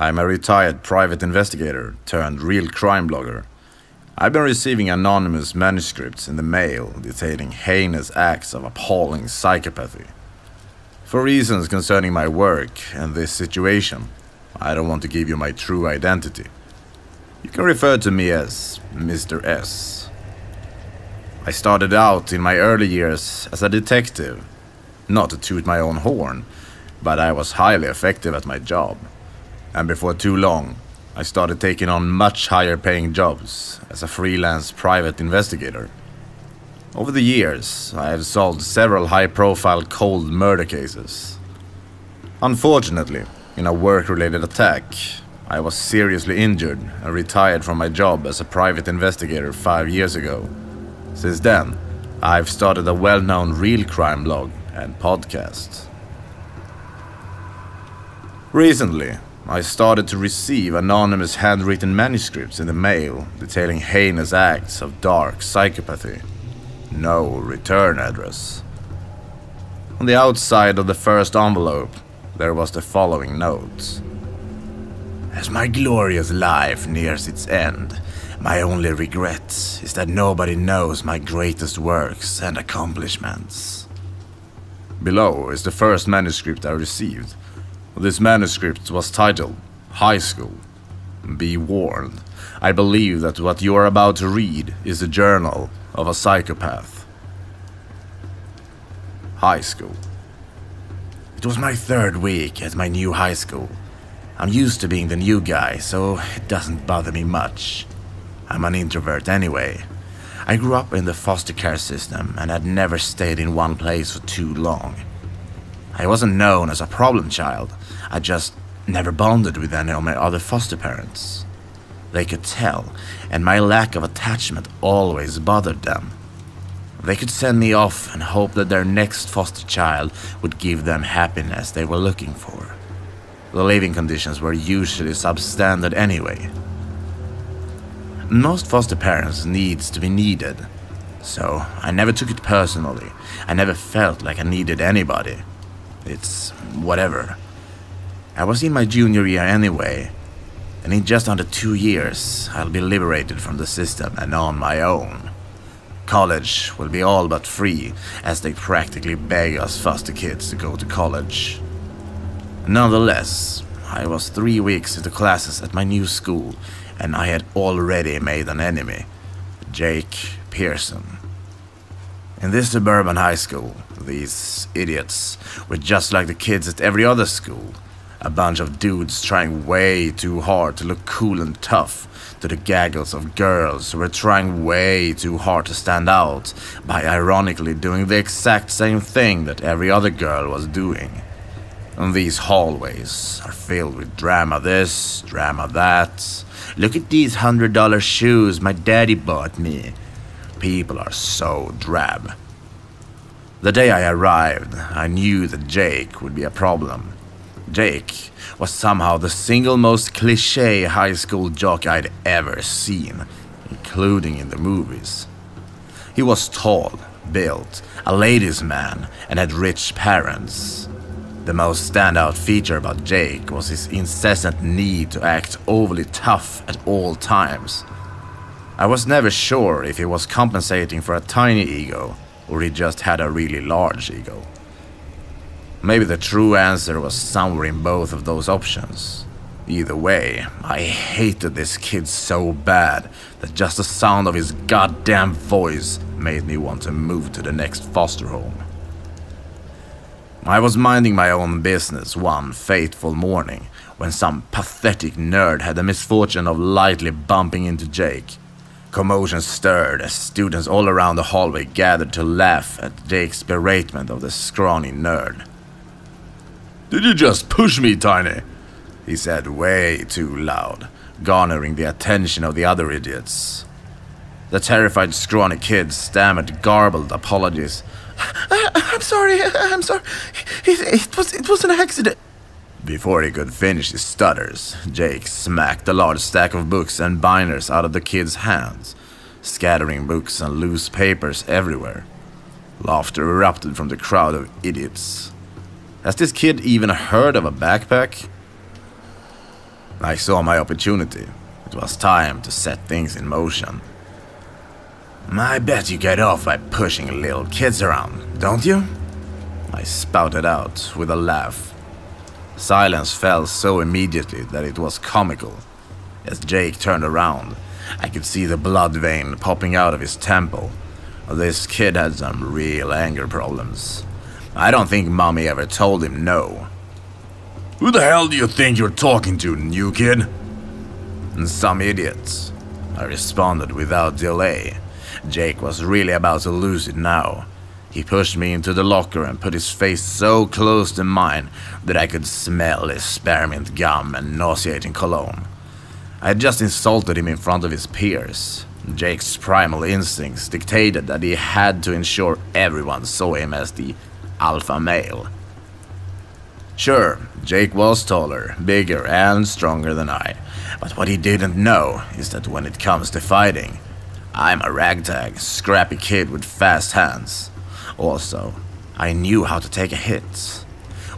I'm a retired private investigator turned real crime blogger. I've been receiving anonymous manuscripts in the mail detailing heinous acts of appalling psychopathy. For reasons concerning my work and this situation, I don't want to give you my true identity. You can refer to me as Mr. S. I started out in my early years as a detective, not to toot my own horn, but I was highly effective at my job and before too long, I started taking on much higher paying jobs as a freelance private investigator. Over the years, I have solved several high profile cold murder cases. Unfortunately, in a work related attack, I was seriously injured and retired from my job as a private investigator five years ago. Since then, I've started a well known real crime blog and podcast. Recently, I started to receive anonymous handwritten manuscripts in the mail detailing heinous acts of dark psychopathy. No return address. On the outside of the first envelope, there was the following note As my glorious life nears its end, my only regret is that nobody knows my greatest works and accomplishments. Below is the first manuscript I received this manuscript was titled High School. Be warned, I believe that what you are about to read is the journal of a psychopath. High School. It was my third week at my new high school. I'm used to being the new guy, so it doesn't bother me much. I'm an introvert anyway. I grew up in the foster care system and had never stayed in one place for too long. I wasn't known as a problem child, I just never bonded with any of my other foster parents. They could tell, and my lack of attachment always bothered them. They could send me off and hope that their next foster child would give them happiness they were looking for. The living conditions were usually substandard anyway. Most foster parents needs to be needed, so I never took it personally. I never felt like I needed anybody. It's whatever. I was in my junior year anyway, and in just under two years, I'll be liberated from the system and on my own. College will be all but free, as they practically beg us foster kids to go to college. Nonetheless, I was three weeks into classes at my new school, and I had already made an enemy Jake Pearson. In this suburban high school, these idiots were just like the kids at every other school a bunch of dudes trying way too hard to look cool and tough to the gaggles of girls who were trying way too hard to stand out by ironically doing the exact same thing that every other girl was doing. And these hallways are filled with drama this, drama that. Look at these hundred dollar shoes my daddy bought me. People are so drab. The day I arrived, I knew that Jake would be a problem. Jake was somehow the single most cliche high school jock I'd ever seen, including in the movies. He was tall, built, a ladies' man, and had rich parents. The most standout feature about Jake was his incessant need to act overly tough at all times. I was never sure if he was compensating for a tiny ego or he just had a really large ego. Maybe the true answer was somewhere in both of those options. Either way, I hated this kid so bad that just the sound of his goddamn voice made me want to move to the next foster home. I was minding my own business one fateful morning when some pathetic nerd had the misfortune of lightly bumping into Jake. Commotion stirred as students all around the hallway gathered to laugh at Jake's beratement of the scrawny nerd. Did you just push me, Tiny? He said way too loud, garnering the attention of the other idiots. The terrified scrawny kid stammered garbled apologies. I'm sorry, I'm sorry. It, it, was, it was an accident. Before he could finish his stutters, Jake smacked a large stack of books and binders out of the kid's hands, scattering books and loose papers everywhere. Laughter erupted from the crowd of idiots. Has this kid even heard of a backpack? I saw my opportunity. It was time to set things in motion. I bet you get off by pushing little kids around, don't you? I spouted out with a laugh. Silence fell so immediately that it was comical. As Jake turned around, I could see the blood vein popping out of his temple. This kid had some real anger problems. I don't think Mommy ever told him no. Who the hell do you think you're talking to, new kid? Some idiots. I responded without delay. Jake was really about to lose it now. He pushed me into the locker and put his face so close to mine that I could smell his spearmint gum and nauseating cologne. I had just insulted him in front of his peers. Jake's primal instincts dictated that he had to ensure everyone saw him as the alpha male. Sure, Jake was taller, bigger, and stronger than I, but what he didn't know is that when it comes to fighting, I'm a ragtag, scrappy kid with fast hands. Also, I knew how to take a hit.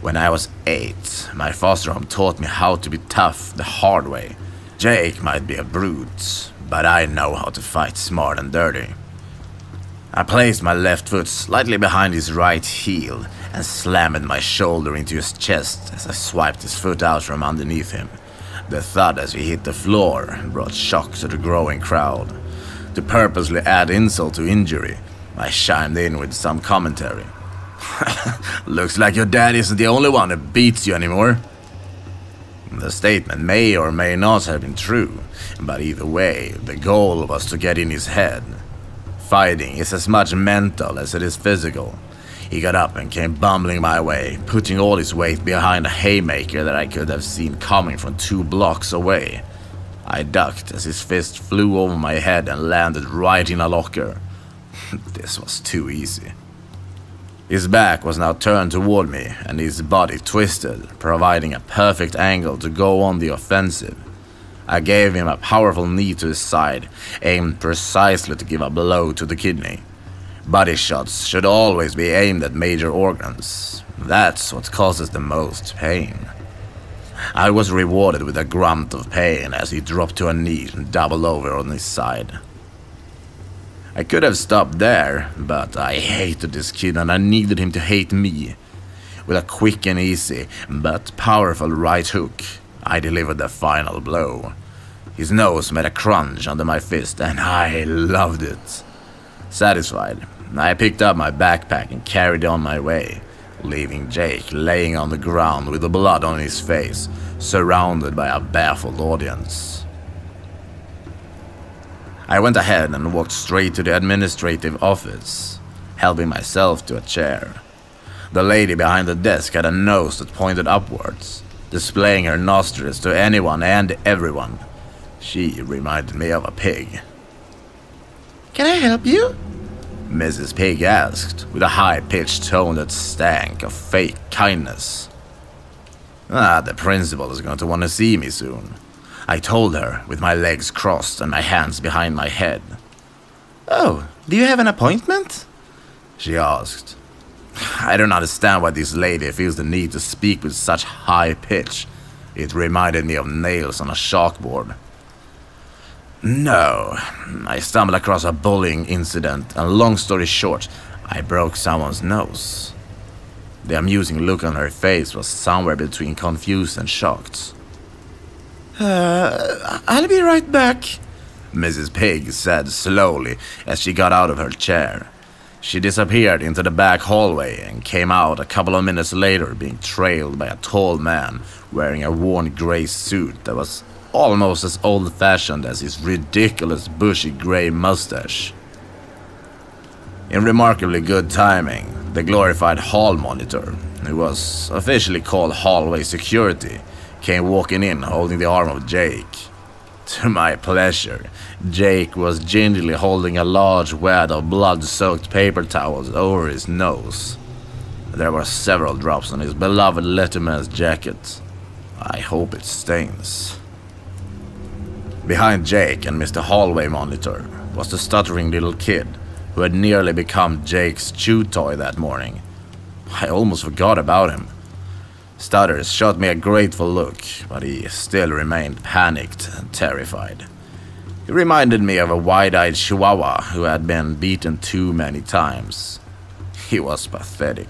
When I was eight, my foster home taught me how to be tough the hard way. Jake might be a brute, but I know how to fight smart and dirty. I placed my left foot slightly behind his right heel and slammed my shoulder into his chest as I swiped his foot out from underneath him. The thud as he hit the floor brought shock to the growing crowd. To purposely add insult to injury, I chimed in with some commentary. Looks like your dad isn't the only one who beats you anymore. The statement may or may not have been true, but either way, the goal was to get in his head. Fighting is as much mental as it is physical. He got up and came bumbling my way, putting all his weight behind a haymaker that I could have seen coming from two blocks away. I ducked as his fist flew over my head and landed right in a locker. this was too easy. His back was now turned toward me and his body twisted, providing a perfect angle to go on the offensive. I gave him a powerful knee to his side, aimed precisely to give a blow to the kidney. Body shots should always be aimed at major organs. That's what causes the most pain. I was rewarded with a grunt of pain as he dropped to a knee and doubled over on his side. I could have stopped there, but I hated this kid and I needed him to hate me. With a quick and easy, but powerful right hook, I delivered the final blow. His nose made a crunch under my fist and I loved it. Satisfied, I picked up my backpack and carried on my way leaving Jake laying on the ground with the blood on his face, surrounded by a baffled audience. I went ahead and walked straight to the administrative office, helping myself to a chair. The lady behind the desk had a nose that pointed upwards, displaying her nostrils to anyone and everyone. She reminded me of a pig. Can I help you? Mrs. Pig asked, with a high-pitched tone that stank of fake kindness. Ah, the principal is going to want to see me soon. I told her, with my legs crossed and my hands behind my head. Oh, do you have an appointment? She asked. I don't understand why this lady feels the need to speak with such high pitch. It reminded me of nails on a chalkboard. No, I stumbled across a bullying incident, and long story short, I broke someone's nose. The amusing look on her face was somewhere between confused and shocked. Uh, I'll be right back, Mrs. Pig said slowly as she got out of her chair. She disappeared into the back hallway and came out a couple of minutes later being trailed by a tall man wearing a worn grey suit that was almost as old-fashioned as his ridiculous bushy grey mustache. In remarkably good timing, the glorified hall monitor, who was officially called hallway security, came walking in holding the arm of Jake. To my pleasure, Jake was gingerly holding a large wad of blood-soaked paper towels over his nose. There were several drops on his beloved letterman's jacket. I hope it stains. Behind Jake and Mr. Hallway Monitor was the stuttering little kid who had nearly become Jake's chew toy that morning. I almost forgot about him. Stutters shot me a grateful look, but he still remained panicked and terrified. He reminded me of a wide eyed chihuahua who had been beaten too many times. He was pathetic.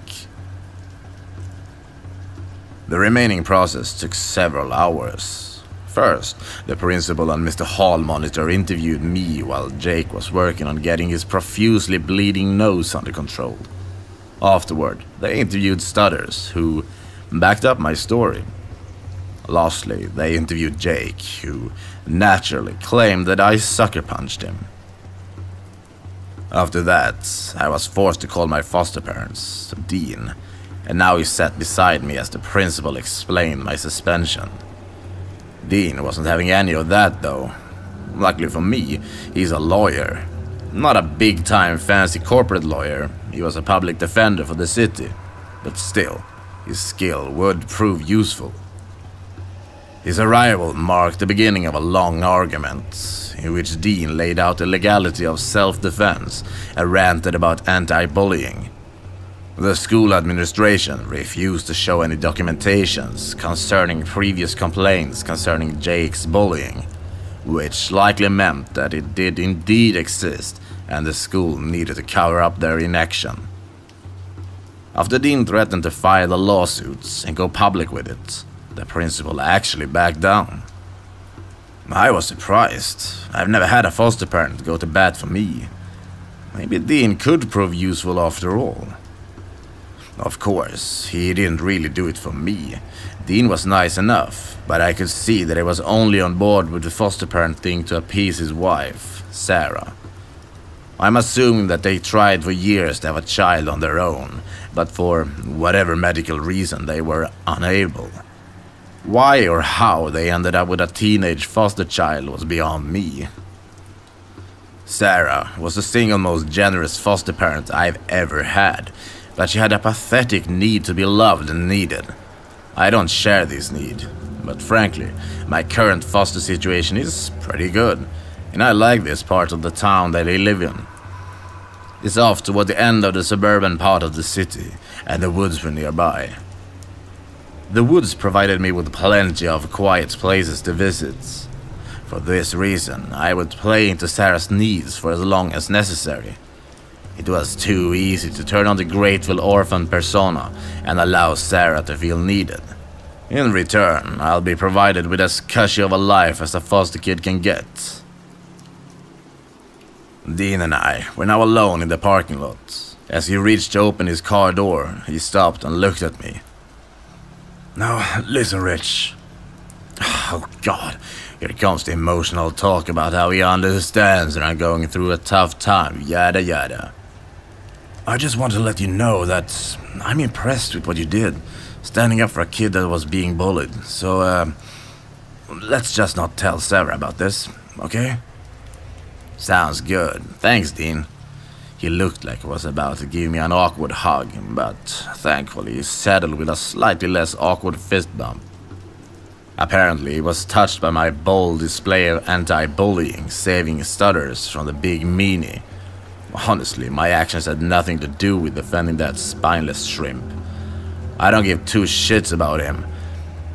The remaining process took several hours. First, the principal and Mr. Hall monitor interviewed me while Jake was working on getting his profusely bleeding nose under control. Afterward, they interviewed Stutters, who backed up my story. Lastly, they interviewed Jake, who naturally claimed that I sucker punched him. After that, I was forced to call my foster parents, Dean, and now he sat beside me as the principal explained my suspension. Dean wasn't having any of that though. Luckily for me, he's a lawyer. Not a big time fancy corporate lawyer, he was a public defender for the city, but still, his skill would prove useful. His arrival marked the beginning of a long argument, in which Dean laid out the legality of self-defense and ranted about anti-bullying. The school administration refused to show any documentations concerning previous complaints concerning Jake's bullying, which likely meant that it did indeed exist and the school needed to cover up their inaction. After Dean threatened to file the lawsuits and go public with it, the principal actually backed down. I was surprised. I've never had a foster parent go to bat for me. Maybe Dean could prove useful after all. Of course, he didn't really do it for me. Dean was nice enough, but I could see that he was only on board with the foster parent thing to appease his wife, Sarah. I'm assuming that they tried for years to have a child on their own, but for whatever medical reason they were unable. Why or how they ended up with a teenage foster child was beyond me. Sarah was the single most generous foster parent I've ever had, but she had a pathetic need to be loved and needed. I don't share this need, but frankly, my current foster situation is pretty good, and I like this part of the town that I live in. It's off toward the end of the suburban part of the city, and the woods were nearby. The woods provided me with plenty of quiet places to visit. For this reason, I would play into Sarah's needs for as long as necessary. It was too easy to turn on the grateful orphan persona and allow Sarah to feel needed. In return, I'll be provided with as cushy of a life as a foster kid can get. Dean and I were now alone in the parking lot. As he reached to open his car door, he stopped and looked at me. Now, listen, Rich. Oh, God. Here comes the emotional talk about how he understands that I'm going through a tough time, yada yada. I just want to let you know that I'm impressed with what you did, standing up for a kid that was being bullied. So, uh, let's just not tell Sarah about this, okay? Sounds good. Thanks, Dean. He looked like he was about to give me an awkward hug, but thankfully he settled with a slightly less awkward fist bump. Apparently, he was touched by my bold display of anti-bullying, saving stutters from the big meanie. Honestly, my actions had nothing to do with defending that spineless shrimp. I don't give two shits about him.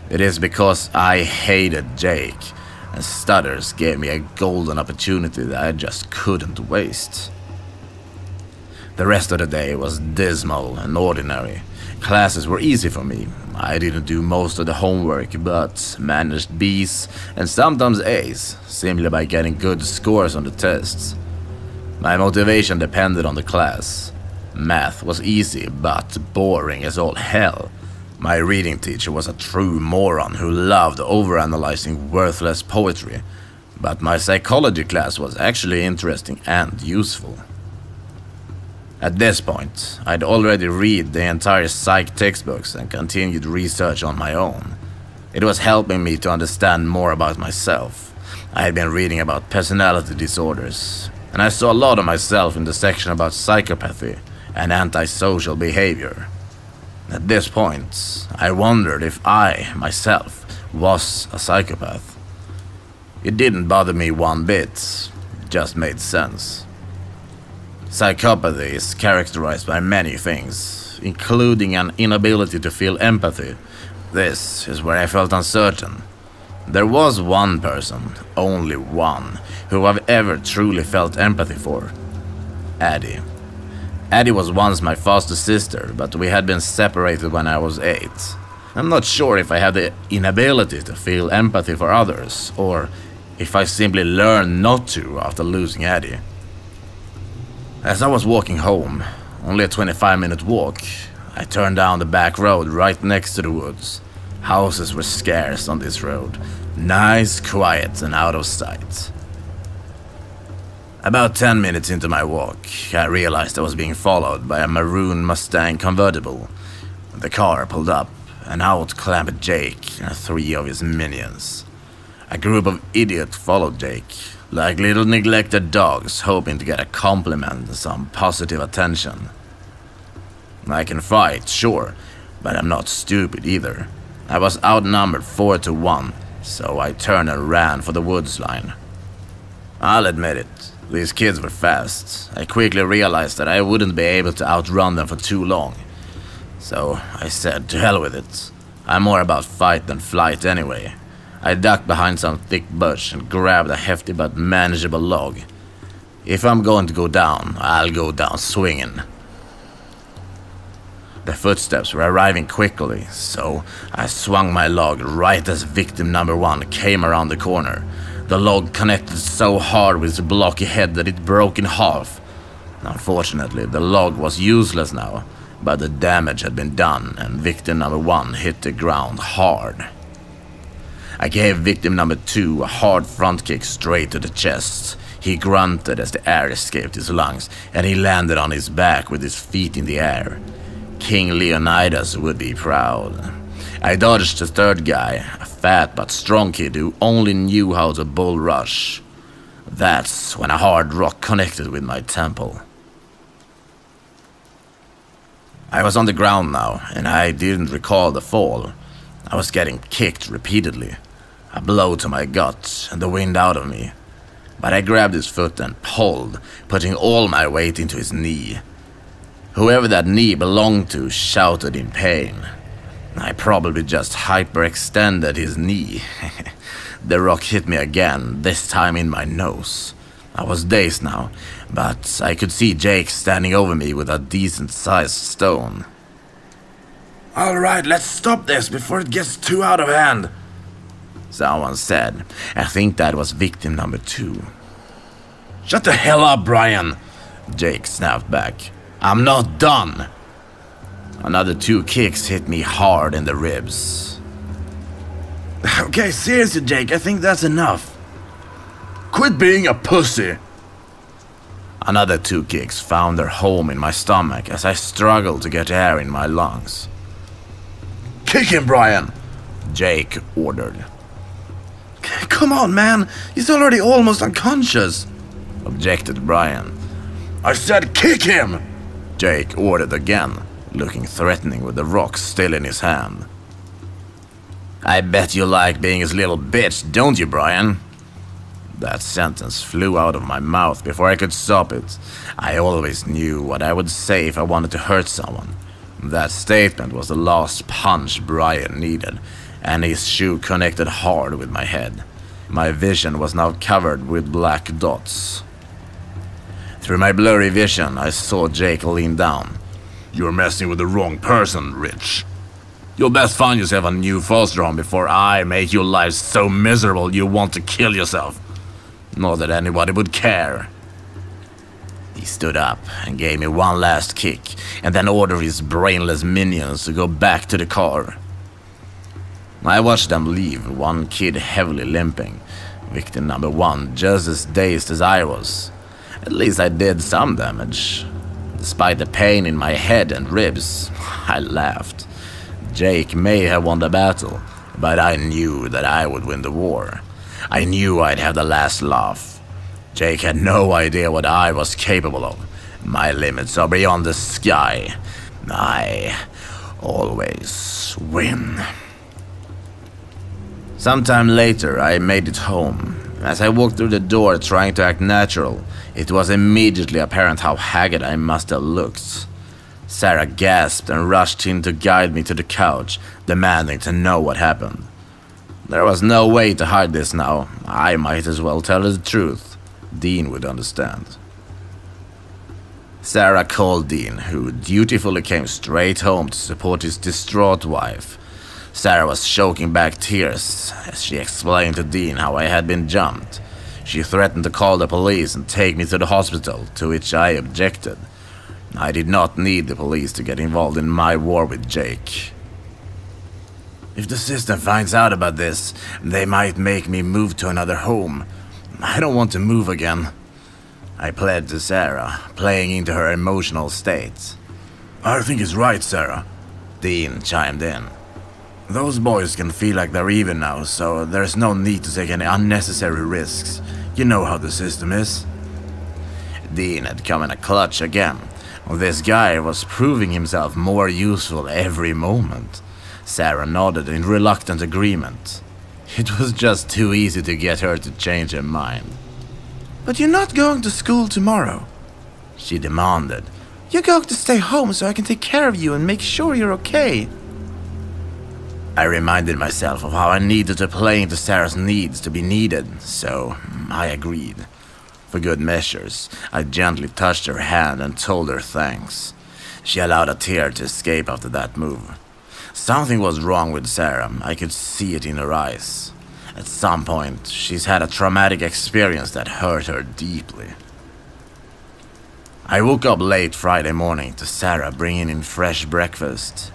It is because I hated Jake, and Stutters gave me a golden opportunity that I just couldn't waste. The rest of the day was dismal and ordinary. Classes were easy for me. I didn't do most of the homework, but managed B's and sometimes A's, simply by getting good scores on the tests. My motivation depended on the class. Math was easy, but boring as all hell. My reading teacher was a true moron who loved overanalyzing worthless poetry, but my psychology class was actually interesting and useful. At this point, I'd already read the entire psych textbooks and continued research on my own. It was helping me to understand more about myself. I had been reading about personality disorders, and I saw a lot of myself in the section about psychopathy and antisocial behavior. At this point, I wondered if I, myself, was a psychopath. It didn't bother me one bit, it just made sense. Psychopathy is characterized by many things, including an inability to feel empathy. This is where I felt uncertain. There was one person, only one, who I've ever truly felt empathy for. Addie. Addie was once my foster sister, but we had been separated when I was eight. I'm not sure if I had the inability to feel empathy for others, or if I simply learned not to after losing Addie. As I was walking home, only a 25 minute walk, I turned down the back road right next to the woods. Houses were scarce on this road. Nice, quiet, and out of sight. About 10 minutes into my walk, I realized I was being followed by a maroon Mustang convertible. The car pulled up, and out clambered Jake and three of his minions. A group of idiots followed Jake, like little neglected dogs hoping to get a compliment and some positive attention. I can fight, sure, but I'm not stupid either. I was outnumbered 4 to 1, so I turned and ran for the woods line. I'll admit it, these kids were fast. I quickly realized that I wouldn't be able to outrun them for too long. So I said, to hell with it. I'm more about fight than flight anyway. I ducked behind some thick bush and grabbed a hefty but manageable log. If I'm going to go down, I'll go down swinging. The footsteps were arriving quickly, so I swung my log right as victim number one came around the corner. The log connected so hard with the blocky head that it broke in half. Unfortunately, the log was useless now, but the damage had been done and victim number one hit the ground hard. I gave victim number two a hard front kick straight to the chest. He grunted as the air escaped his lungs, and he landed on his back with his feet in the air. King Leonidas would be proud. I dodged the third guy, a fat but strong kid who only knew how to bull rush. That's when a hard rock connected with my temple. I was on the ground now, and I didn't recall the fall. I was getting kicked repeatedly. A blow to my gut and the wind out of me. But I grabbed his foot and pulled, putting all my weight into his knee. Whoever that knee belonged to shouted in pain. I probably just hyperextended his knee. the rock hit me again, this time in my nose. I was dazed now, but I could see Jake standing over me with a decent sized stone. Alright, let's stop this before it gets too out of hand. Someone said. I think that was victim number two. Shut the hell up, Brian! Jake snapped back. I'm not done. Another two kicks hit me hard in the ribs. Okay, seriously, Jake, I think that's enough. Quit being a pussy. Another two kicks found their home in my stomach as I struggled to get air in my lungs. Kick him, Brian! Jake ordered. Come on, man! He's already almost unconscious! Objected Brian. I said kick him! Jake ordered again, looking threatening with the rock still in his hand. I bet you like being his little bitch, don't you, Brian? That sentence flew out of my mouth before I could stop it. I always knew what I would say if I wanted to hurt someone. That statement was the last punch Brian needed, and his shoe connected hard with my head. My vision was now covered with black dots. Through my blurry vision, I saw Jake lean down. You're messing with the wrong person, Rich. You'll best find yourself a new foster home before I make your life so miserable you want to kill yourself. Not that anybody would care. He stood up and gave me one last kick, and then ordered his brainless minions to go back to the car. I watched them leave, one kid heavily limping, victim number one just as dazed as I was. At least I did some damage. Despite the pain in my head and ribs, I laughed. Jake may have won the battle, but I knew that I would win the war. I knew I'd have the last laugh. Jake had no idea what I was capable of. My limits are beyond the sky. I always win. Sometime later, I made it home. As I walked through the door trying to act natural, it was immediately apparent how haggard I must have looked. Sarah gasped and rushed in to guide me to the couch, demanding to know what happened. There was no way to hide this now. I might as well tell her the truth. Dean would understand. Sarah called Dean, who dutifully came straight home to support his distraught wife. Sarah was choking back tears as she explained to Dean how I had been jumped. She threatened to call the police and take me to the hospital, to which I objected. I did not need the police to get involved in my war with Jake. If the system finds out about this, they might make me move to another home. I don't want to move again. I pled to Sarah, playing into her emotional state. I think it's right, Sarah. Dean chimed in. Those boys can feel like they're even now, so there's no need to take any unnecessary risks. You know how the system is. Dean had come in a clutch again. This guy was proving himself more useful every moment. Sarah nodded in reluctant agreement. It was just too easy to get her to change her mind. But you're not going to school tomorrow, she demanded. You're going to stay home so I can take care of you and make sure you're okay. I reminded myself of how I needed to play into Sarah's needs to be needed, so mm, I agreed. For good measures, I gently touched her hand and told her thanks. She allowed a tear to escape after that move. Something was wrong with Sarah, I could see it in her eyes. At some point, she's had a traumatic experience that hurt her deeply. I woke up late Friday morning to Sarah bringing in fresh breakfast.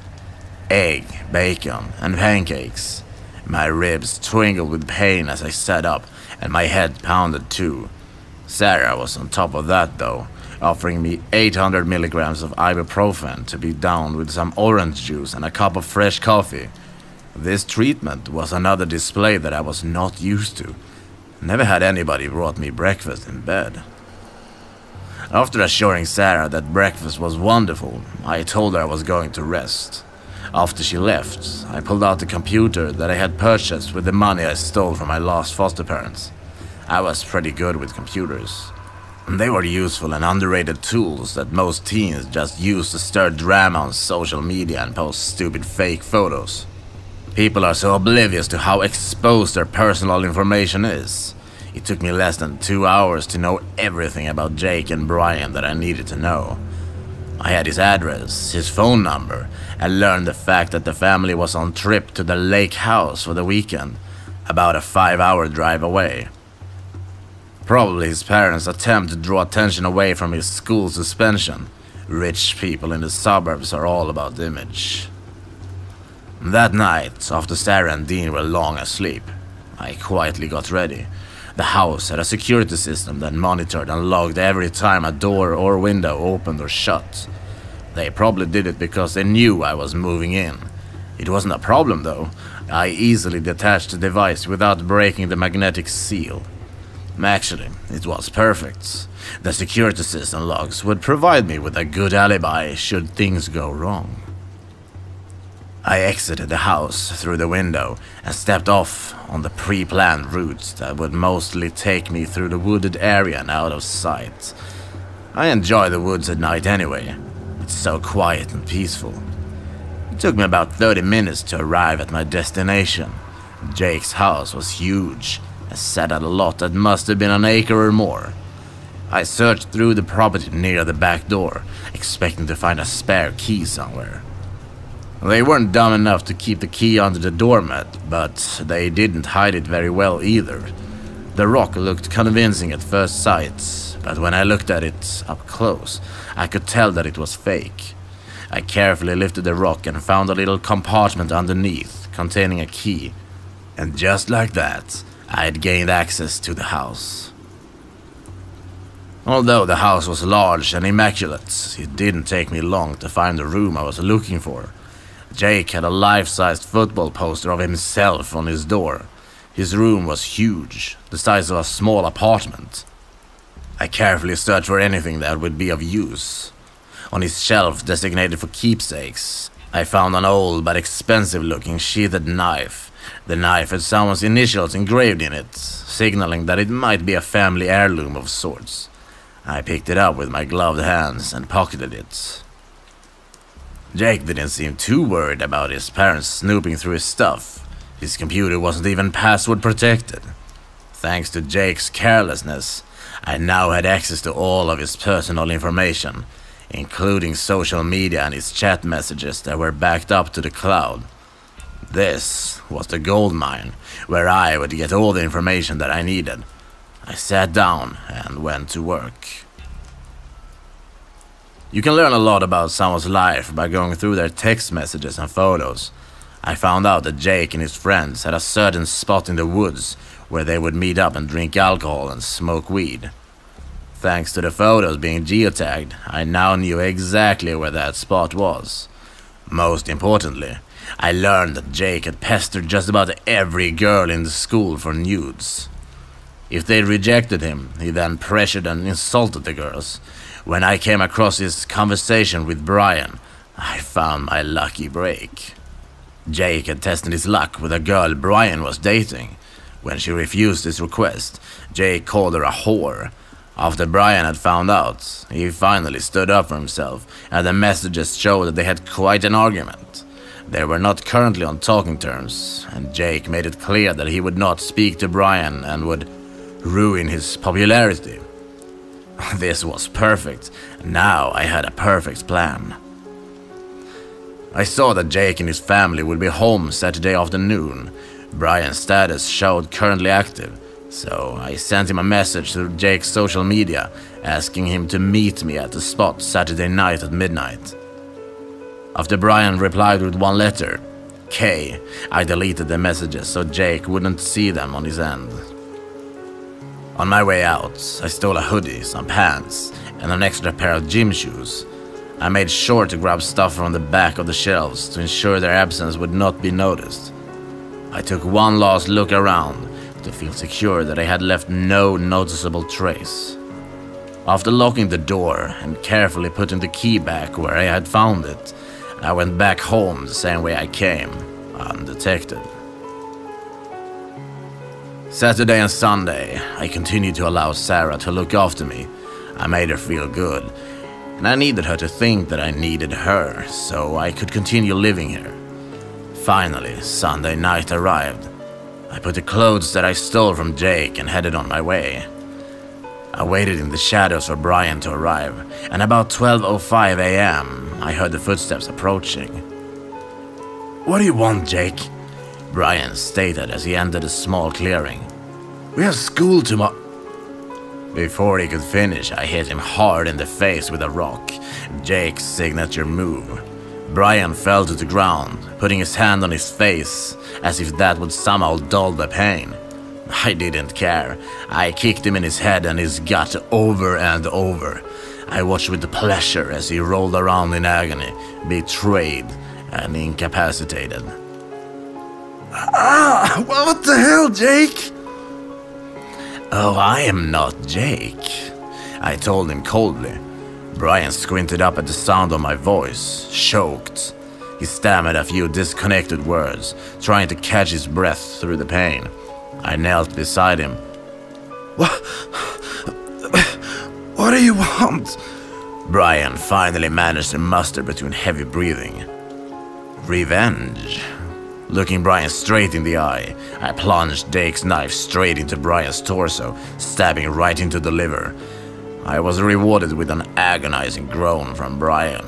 Egg, bacon, and pancakes. My ribs twinkled with pain as I sat up, and my head pounded too. Sarah was on top of that though, offering me 800 milligrams of ibuprofen to be downed with some orange juice and a cup of fresh coffee. This treatment was another display that I was not used to. Never had anybody brought me breakfast in bed. After assuring Sarah that breakfast was wonderful, I told her I was going to rest. After she left, I pulled out the computer that I had purchased with the money I stole from my lost foster parents. I was pretty good with computers. They were useful and underrated tools that most teens just use to stir drama on social media and post stupid fake photos. People are so oblivious to how exposed their personal information is. It took me less than two hours to know everything about Jake and Brian that I needed to know. I had his address, his phone number, and learned the fact that the family was on trip to the lake house for the weekend, about a five hour drive away. Probably his parents' attempt to draw attention away from his school suspension. Rich people in the suburbs are all about image. That night, after Sarah and Dean were long asleep, I quietly got ready. The house had a security system that monitored and logged every time a door or window opened or shut. They probably did it because they knew I was moving in. It wasn't a problem though. I easily detached the device without breaking the magnetic seal. Actually, it was perfect. The security system logs would provide me with a good alibi should things go wrong. I exited the house through the window and stepped off on the pre-planned route that would mostly take me through the wooded area and out of sight. I enjoy the woods at night anyway. It's so quiet and peaceful. It took me about 30 minutes to arrive at my destination. Jake's house was huge and sat at a lot that must have been an acre or more. I searched through the property near the back door, expecting to find a spare key somewhere. They weren't dumb enough to keep the key under the doormat, but they didn't hide it very well either. The rock looked convincing at first sight, but when I looked at it up close, I could tell that it was fake. I carefully lifted the rock and found a little compartment underneath containing a key. And just like that, I had gained access to the house. Although the house was large and immaculate, it didn't take me long to find the room I was looking for. Jake had a life-sized football poster of himself on his door. His room was huge, the size of a small apartment. I carefully searched for anything that would be of use. On his shelf designated for keepsakes, I found an old but expensive-looking sheathed knife. The knife had someone's initials engraved in it, signaling that it might be a family heirloom of sorts. I picked it up with my gloved hands and pocketed it. Jake didn't seem too worried about his parents snooping through his stuff. His computer wasn't even password protected. Thanks to Jake's carelessness, I now had access to all of his personal information, including social media and his chat messages that were backed up to the cloud. This was the gold mine, where I would get all the information that I needed. I sat down and went to work. You can learn a lot about someone's life by going through their text messages and photos. I found out that Jake and his friends had a certain spot in the woods where they would meet up and drink alcohol and smoke weed. Thanks to the photos being geotagged, I now knew exactly where that spot was. Most importantly, I learned that Jake had pestered just about every girl in the school for nudes. If they rejected him, he then pressured and insulted the girls, when I came across his conversation with Brian, I found my lucky break. Jake had tested his luck with a girl Brian was dating. When she refused his request, Jake called her a whore. After Brian had found out, he finally stood up for himself, and the messages showed that they had quite an argument. They were not currently on talking terms, and Jake made it clear that he would not speak to Brian and would ruin his popularity. This was perfect. Now I had a perfect plan. I saw that Jake and his family would be home Saturday afternoon. Brian's status showed currently active, so I sent him a message through Jake's social media asking him to meet me at the spot Saturday night at midnight. After Brian replied with one letter, K, I deleted the messages so Jake wouldn't see them on his end. On my way out, I stole a hoodie, some pants, and an extra pair of gym shoes. I made sure to grab stuff from the back of the shelves to ensure their absence would not be noticed. I took one last look around to feel secure that I had left no noticeable trace. After locking the door and carefully putting the key back where I had found it, I went back home the same way I came, undetected. Saturday and Sunday, I continued to allow Sarah to look after me. I made her feel good, and I needed her to think that I needed her so I could continue living here. Finally, Sunday night arrived. I put the clothes that I stole from Jake and headed on my way. I waited in the shadows for Brian to arrive, and about 12.05 am, I heard the footsteps approaching. What do you want, Jake? Brian stated as he entered a small clearing. We have school tomorrow. Before he could finish, I hit him hard in the face with a rock, Jake's signature move. Brian fell to the ground, putting his hand on his face, as if that would somehow dull the pain. I didn't care. I kicked him in his head and his gut over and over. I watched with pleasure as he rolled around in agony, betrayed and incapacitated. Ah, what the hell, Jake? Oh, I am not Jake, I told him coldly. Brian squinted up at the sound of my voice, choked. He stammered a few disconnected words, trying to catch his breath through the pain. I knelt beside him. What? What do you want? Brian finally managed to muster between heavy breathing. Revenge. Looking Brian straight in the eye, I plunged Jake's knife straight into Brian's torso, stabbing right into the liver. I was rewarded with an agonizing groan from Brian.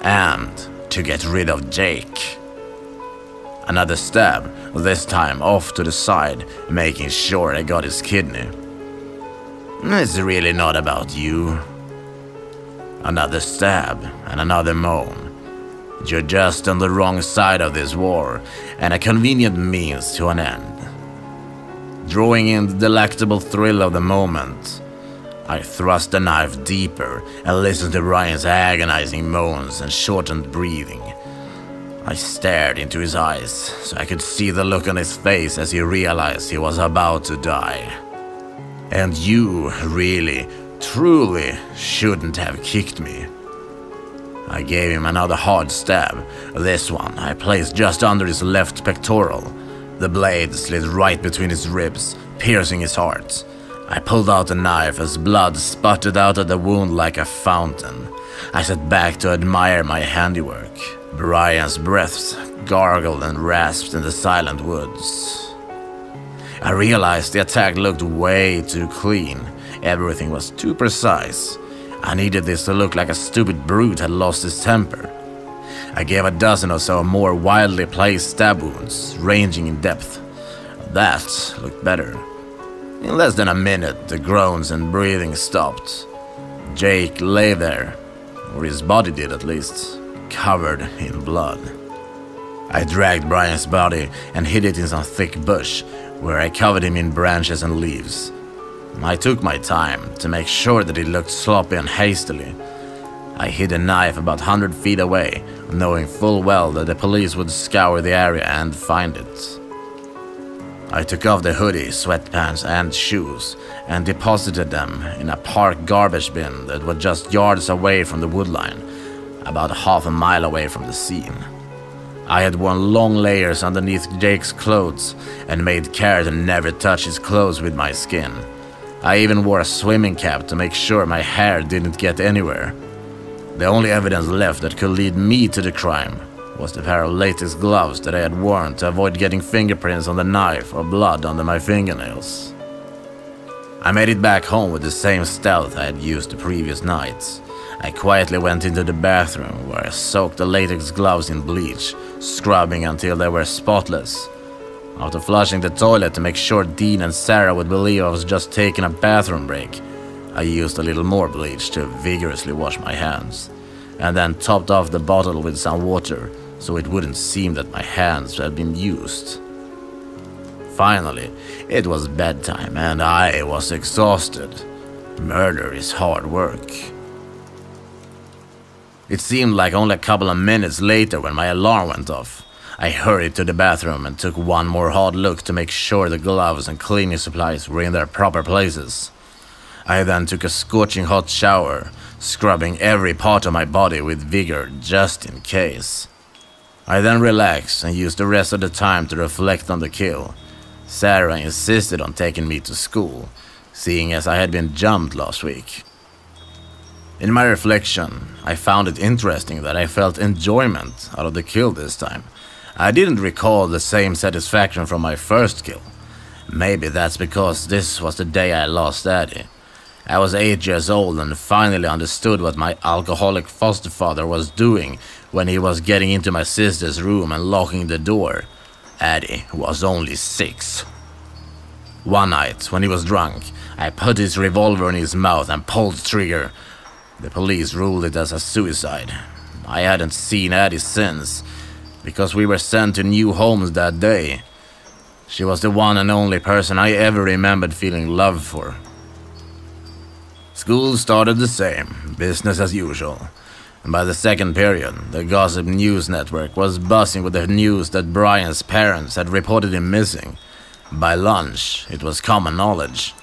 And to get rid of Jake. Another stab, this time off to the side, making sure I got his kidney. It's really not about you. Another stab and another moan. You're just on the wrong side of this war, and a convenient means to an end. Drawing in the delectable thrill of the moment, I thrust the knife deeper and listened to Brian's agonizing moans and shortened breathing. I stared into his eyes so I could see the look on his face as he realized he was about to die. And you really, truly shouldn't have kicked me. I gave him another hard stab. This one I placed just under his left pectoral. The blade slid right between his ribs, piercing his heart. I pulled out the knife as blood sputtered out of the wound like a fountain. I sat back to admire my handiwork. Brian's breaths gargled and rasped in the silent woods. I realized the attack looked way too clean. Everything was too precise. I needed this to look like a stupid brute had lost his temper. I gave a dozen or so more wildly placed stab wounds, ranging in depth. That looked better. In less than a minute, the groans and breathing stopped. Jake lay there, or his body did at least, covered in blood. I dragged Brian's body and hid it in some thick bush, where I covered him in branches and leaves. I took my time to make sure that it looked sloppy and hastily. I hid a knife about 100 feet away, knowing full well that the police would scour the area and find it. I took off the hoodie, sweatpants, and shoes and deposited them in a park garbage bin that was just yards away from the woodline, about half a mile away from the scene. I had worn long layers underneath Jake's clothes and made care to never touch his clothes with my skin. I even wore a swimming cap to make sure my hair didn't get anywhere. The only evidence left that could lead me to the crime was the pair of latex gloves that I had worn to avoid getting fingerprints on the knife or blood under my fingernails. I made it back home with the same stealth I had used the previous nights. I quietly went into the bathroom where I soaked the latex gloves in bleach, scrubbing until they were spotless. After flushing the toilet to make sure Dean and Sarah would believe I was just taking a bathroom break, I used a little more bleach to vigorously wash my hands, and then topped off the bottle with some water so it wouldn't seem that my hands had been used. Finally, it was bedtime and I was exhausted. Murder is hard work. It seemed like only a couple of minutes later when my alarm went off. I hurried to the bathroom and took one more hard look to make sure the gloves and cleaning supplies were in their proper places. I then took a scorching hot shower, scrubbing every part of my body with vigor just in case. I then relaxed and used the rest of the time to reflect on the kill. Sarah insisted on taking me to school, seeing as I had been jumped last week. In my reflection, I found it interesting that I felt enjoyment out of the kill this time. I didn't recall the same satisfaction from my first kill. Maybe that's because this was the day I lost Daddy. I was 8 years old and finally understood what my alcoholic foster father was doing when he was getting into my sister's room and locking the door. Eddie was only 6. One night, when he was drunk, I put his revolver in his mouth and pulled the trigger. The police ruled it as a suicide. I hadn't seen Addie since, because we were sent to new homes that day. She was the one and only person I ever remembered feeling love for. School started the same, business as usual. And by the second period, the Gossip News Network was buzzing with the news that Brian's parents had reported him missing. By lunch, it was common knowledge.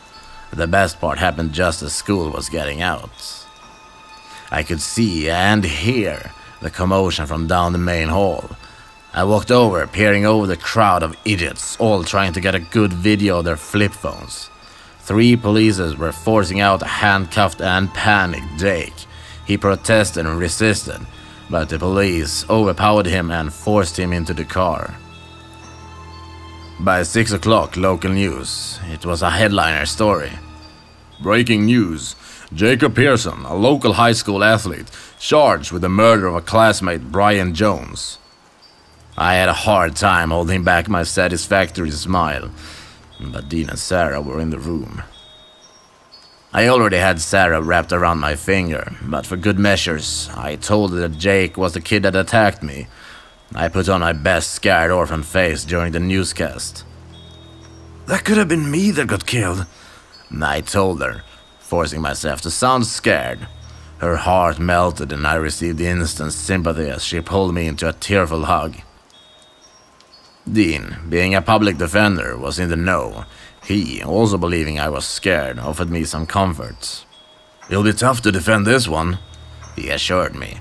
The best part happened just as school was getting out. I could see and hear the commotion from down the main hall. I walked over, peering over the crowd of idiots, all trying to get a good video of their flip phones. Three polices were forcing out a handcuffed and panicked Jake. He protested and resisted, but the police overpowered him and forced him into the car. By 6 o'clock, local news. It was a headliner story. Breaking news. Jacob Pearson, a local high school athlete, charged with the murder of a classmate, Brian Jones. I had a hard time holding back my satisfactory smile, but Dean and Sarah were in the room. I already had Sarah wrapped around my finger, but for good measures, I told her that Jake was the kid that attacked me. I put on my best scared orphan face during the newscast. That could have been me that got killed. I told her, forcing myself to sound scared. Her heart melted and I received instant sympathy as she pulled me into a tearful hug. Dean, being a public defender, was in the know. He, also believing I was scared, offered me some comfort. It'll be tough to defend this one, he assured me.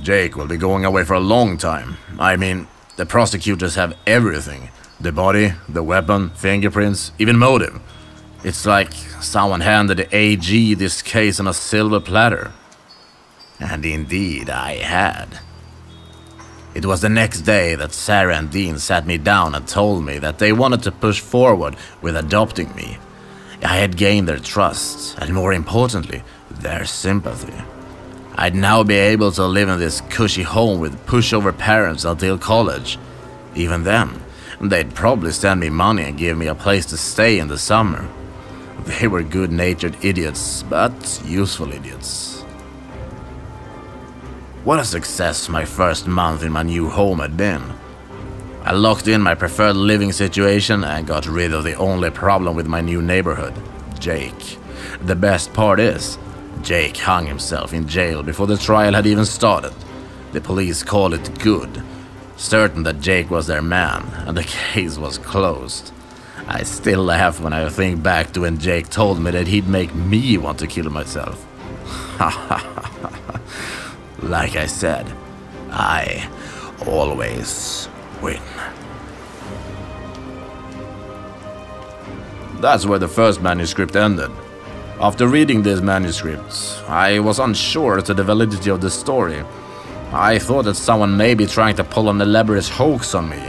Jake will be going away for a long time. I mean, the prosecutors have everything. The body, the weapon, fingerprints, even motive. It's like someone handed the AG this case on a silver platter. And indeed I had. It was the next day that Sarah and Dean sat me down and told me that they wanted to push forward with adopting me. I had gained their trust, and more importantly, their sympathy. I'd now be able to live in this cushy home with pushover parents until college. Even then, they'd probably send me money and give me a place to stay in the summer. They were good natured idiots, but useful idiots. What a success my first month in my new home had been. I locked in my preferred living situation and got rid of the only problem with my new neighborhood, Jake. The best part is, Jake hung himself in jail before the trial had even started. The police called it good, certain that Jake was their man, and the case was closed. I still laugh when I think back to when Jake told me that he'd make me want to kill myself. Ha ha ha. Like I said, I always win. That's where the first manuscript ended. After reading this manuscript, I was unsure as to the validity of the story. I thought that someone may be trying to pull an elaborate hoax on me,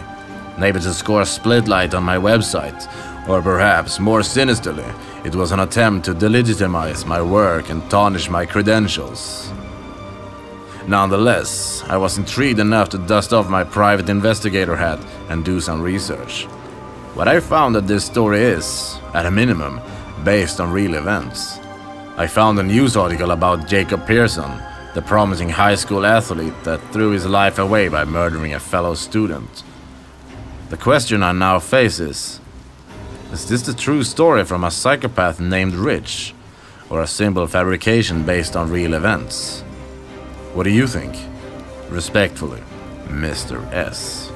maybe to score a split light on my website, or perhaps, more sinisterly, it was an attempt to delegitimize my work and tarnish my credentials. Nonetheless, I was intrigued enough to dust off my private investigator hat and do some research. What I found that this story is, at a minimum, based on real events. I found a news article about Jacob Pearson, the promising high school athlete that threw his life away by murdering a fellow student. The question I now face is Is this the true story from a psychopath named Rich, or a simple fabrication based on real events? What do you think? Respectfully, Mr. S.